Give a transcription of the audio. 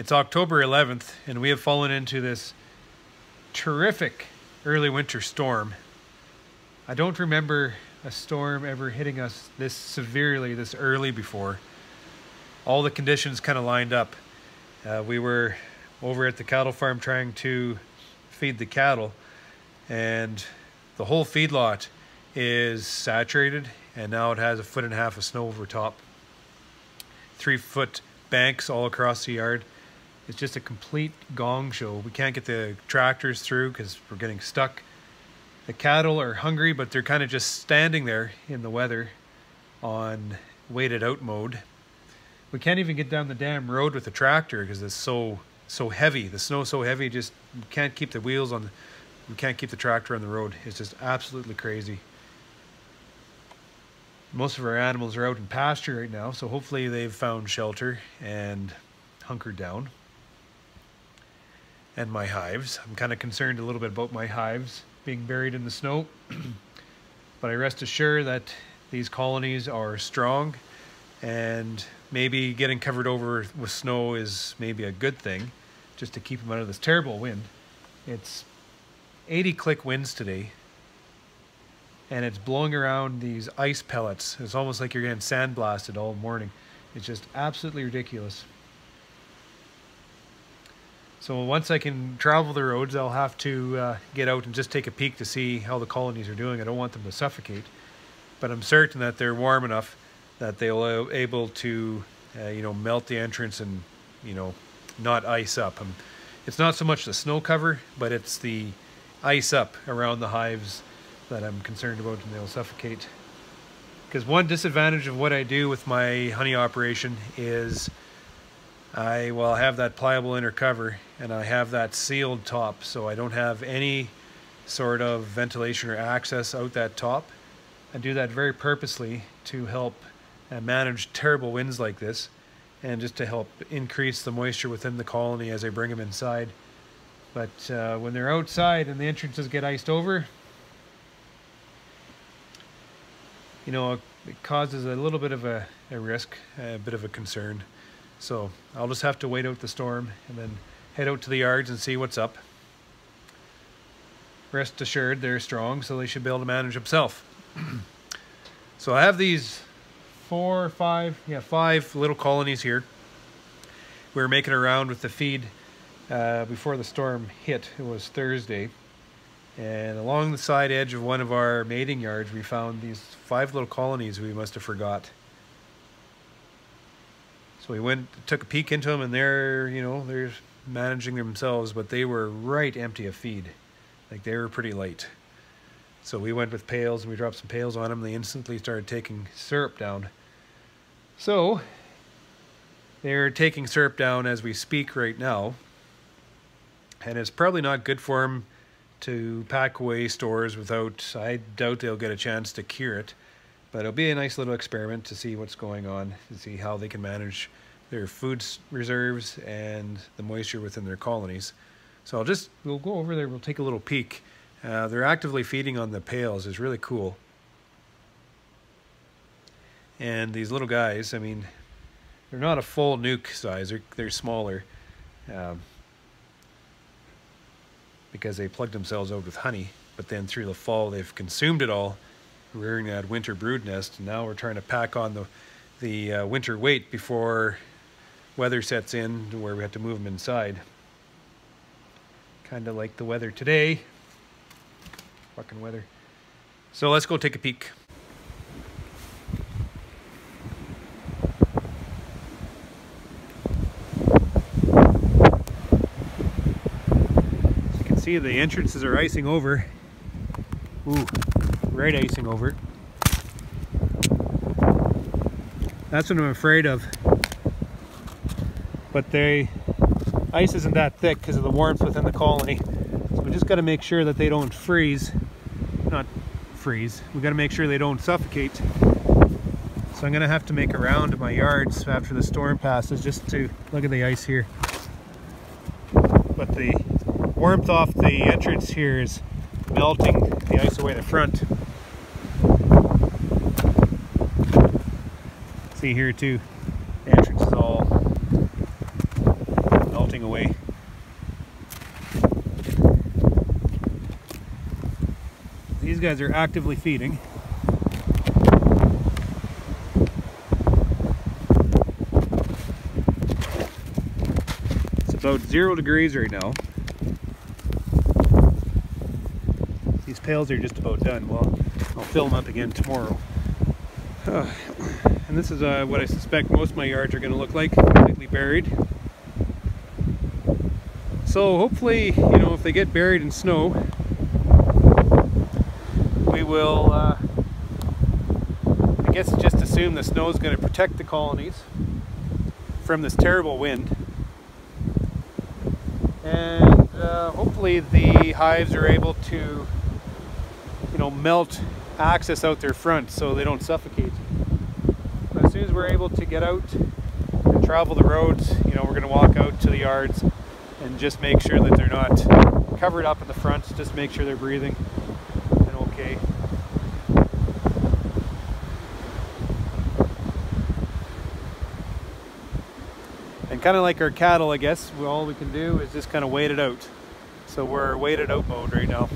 It's October 11th, and we have fallen into this terrific early winter storm. I don't remember a storm ever hitting us this severely this early before. All the conditions kind of lined up. Uh, we were over at the cattle farm trying to feed the cattle, and the whole feedlot is saturated, and now it has a foot and a half of snow over top. Three foot banks all across the yard. It's just a complete gong show. We can't get the tractors through because we're getting stuck. The cattle are hungry, but they're kind of just standing there in the weather on waited out mode. We can't even get down the damn road with the tractor because it's so so heavy. The snow's so heavy, just can't keep the wheels on. We can't keep the tractor on the road. It's just absolutely crazy. Most of our animals are out in pasture right now, so hopefully they've found shelter and hunkered down and my hives. I'm kind of concerned a little bit about my hives being buried in the snow, but I rest assured that these colonies are strong and maybe getting covered over with snow is maybe a good thing just to keep them out of this terrible wind. It's 80 click winds today and it's blowing around these ice pellets. It's almost like you're getting sandblasted all morning. It's just absolutely ridiculous. So once I can travel the roads, I'll have to uh, get out and just take a peek to see how the colonies are doing. I don't want them to suffocate, but I'm certain that they're warm enough that they'll be able to, uh, you know, melt the entrance and, you know, not ice up. Um, it's not so much the snow cover, but it's the ice up around the hives that I'm concerned about and they'll suffocate. Because one disadvantage of what I do with my honey operation is I will have that pliable inner cover and I have that sealed top so I don't have any sort of ventilation or access out that top. I do that very purposely to help uh, manage terrible winds like this and just to help increase the moisture within the colony as I bring them inside. But uh, when they're outside and the entrances get iced over, you know, it causes a little bit of a, a risk, a bit of a concern. So I'll just have to wait out the storm and then head out to the yards and see what's up. Rest assured they're strong, so they should be able to manage themselves. so I have these four, five, yeah, five little colonies here. We were making around with the feed uh, before the storm hit. It was Thursday. And along the side edge of one of our mating yards, we found these five little colonies we must have forgot. We went, took a peek into them, and they're, you know, they're managing themselves, but they were right empty of feed. Like they were pretty light. So we went with pails and we dropped some pails on them. They instantly started taking syrup down. So they're taking syrup down as we speak right now. And it's probably not good for them to pack away stores without, I doubt they'll get a chance to cure it. But it'll be a nice little experiment to see what's going on, to see how they can manage their food reserves and the moisture within their colonies. So I'll just, we'll go over there, we'll take a little peek. Uh, they're actively feeding on the pails, is really cool. And these little guys, I mean, they're not a full nuc size, they're, they're smaller. Um, because they plugged themselves out with honey, but then through the fall they've consumed it all rearing that winter brood nest. And now we're trying to pack on the, the uh, winter weight before weather sets in to where we have to move them inside. Kind of like the weather today. Fucking weather. So let's go take a peek. You can see the entrances are icing over. Ooh right icing over. That's what I'm afraid of. But the ice isn't that thick because of the warmth within the colony. So we just got to make sure that they don't freeze. Not freeze. We got to make sure they don't suffocate. So I'm going to have to make a round of my yards after the storm passes just to look at the ice here. But the warmth off the entrance here is melting the ice away the front. See here too, the entrance is all melting away. These guys are actively feeding. It's about zero degrees right now. These pails are just about done. Well, I'll fill them up again tomorrow. And this is uh, what I suspect most of my yards are going to look like, completely buried. So hopefully, you know, if they get buried in snow, we will, uh, I guess just assume the snow is going to protect the colonies from this terrible wind. And uh, hopefully the hives are able to, you know, melt access out their front so they don't suffocate. But as soon as we're able to get out and travel the roads, you know, we're going to walk out to the yards and just make sure that they're not covered up in the front, just make sure they're breathing and okay. And kind of like our cattle, I guess, all we can do is just kind of wait it out. So we're waited out mode right now.